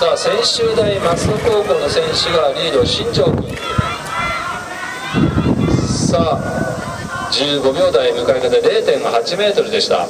さあ専修大松戸高校の選手がリード新庄君。さあ15秒台向かい方0.8メートルでした。